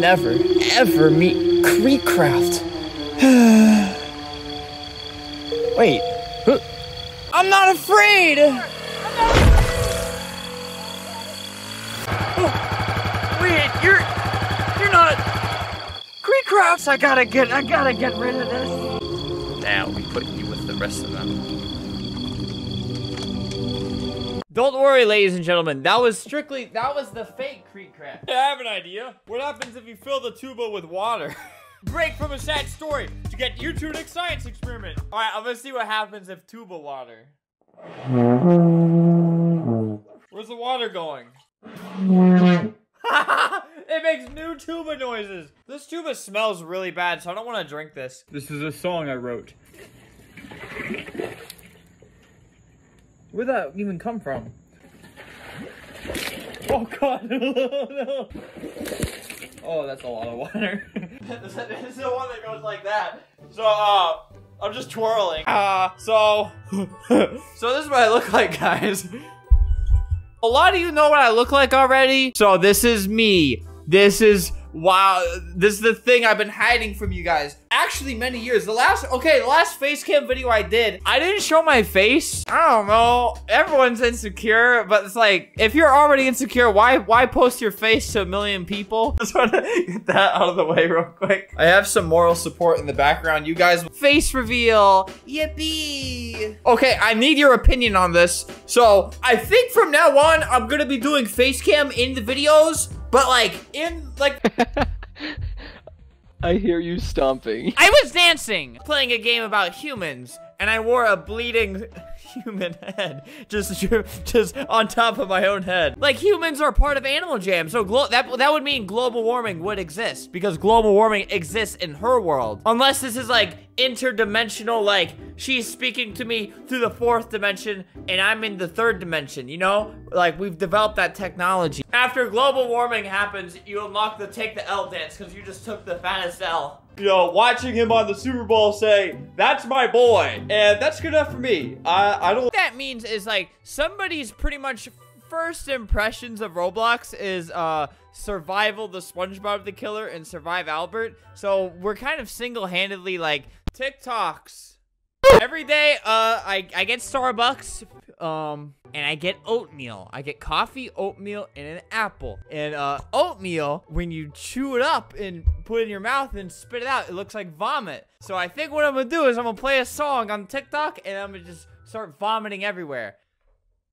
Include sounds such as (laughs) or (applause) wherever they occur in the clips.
never, ever meet Creekcraft. (sighs) Wait. Huh? I'm not afraid! Oh, wait, you're... You're not... Creekcrafts! I gotta get... I gotta get rid of this. Now we put you with the rest of them. Don't worry, ladies and gentlemen. That was strictly... That was the fake Creekcraft. I have an idea. What happens if you fill the tuba with water? (laughs) Break from a sad story to get your two next science experiment. All right, I'm gonna see what happens if tuba water. Where's the water going? (laughs) it makes new tuba noises. This tuba smells really bad, so I don't want to drink this. This is a song I wrote. Where'd that even come from? Oh god, (laughs) no. Oh, that's a lot of water. this, is the one that goes like that. So, uh, I'm just twirling. Uh, so, (laughs) so this is what I look like, guys. A lot of you know what I look like already. So this is me. This is Wow, this is the thing I've been hiding from you guys. Actually, many years. The last, okay, the last face cam video I did, I didn't show my face. I don't know. Everyone's insecure, but it's like, if you're already insecure, why why post your face to a million people? (laughs) Just want to get that out of the way real quick. I have some moral support in the background. You guys, face reveal. Yippee. Okay, I need your opinion on this. So, I think from now on, I'm going to be doing face cam in the videos but like in like (laughs) I hear you stomping. I was dancing, playing a game about humans, and I wore a bleeding (laughs) human head just just on top of my own head. Like humans are part of Animal Jam, so that that would mean global warming would exist because global warming exists in her world. Unless this is like interdimensional, like she's speaking to me through the fourth dimension and I'm in the third dimension, you know? Like we've developed that technology. After global warming happens, you unlock the take the L dance because you just took the fattest L you know, watching him on the Super Bowl say, that's my boy. And that's good enough for me. I, I don't... What that means is like somebody's pretty much first impressions of Roblox is uh survival the SpongeBob the killer and survive Albert. So we're kind of single-handedly like TikToks. Every day uh I I get Starbucks um and I get oatmeal. I get coffee, oatmeal, and an apple. And uh, oatmeal, when you chew it up and put it in your mouth and spit it out, it looks like vomit. So I think what I'm gonna do is I'm gonna play a song on TikTok and I'm gonna just start vomiting everywhere.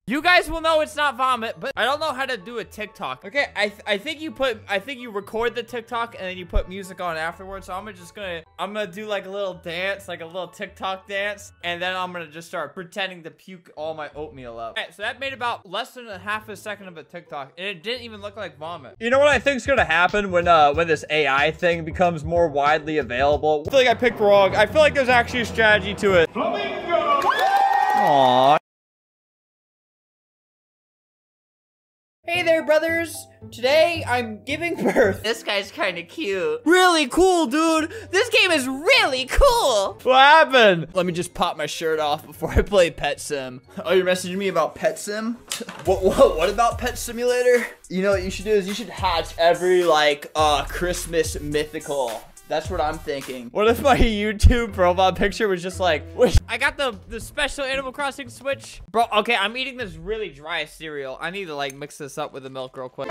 You guys will know it's not vomit, but I don't know how to do a TikTok. Okay, I th I think you put I think you record the TikTok and then you put music on afterwards. So I'm just gonna I'm gonna do like a little dance, like a little TikTok dance, and then I'm gonna just start pretending to puke all my oatmeal up. Okay, so that made about less than a half a second of a TikTok, and it didn't even look like vomit. You know what I think's gonna happen when uh when this AI thing becomes more widely available? I feel like I picked wrong. I feel like there's actually a strategy to it. Flamingo! Aww. Hey there, brothers! Today, I'm giving (laughs) birth. This guy's kinda cute. Really cool, dude! This game is really cool! What happened? Let me just pop my shirt off before I play Pet Sim. Oh, you're messaging me about Pet Sim? (laughs) what, what, what about Pet Simulator? You know what you should do is you should hatch every, like, uh, Christmas mythical that's what I'm thinking. What if my YouTube profile picture was just like, I got the, the special Animal Crossing Switch? Bro, okay, I'm eating this really dry cereal. I need to like mix this up with the milk real quick.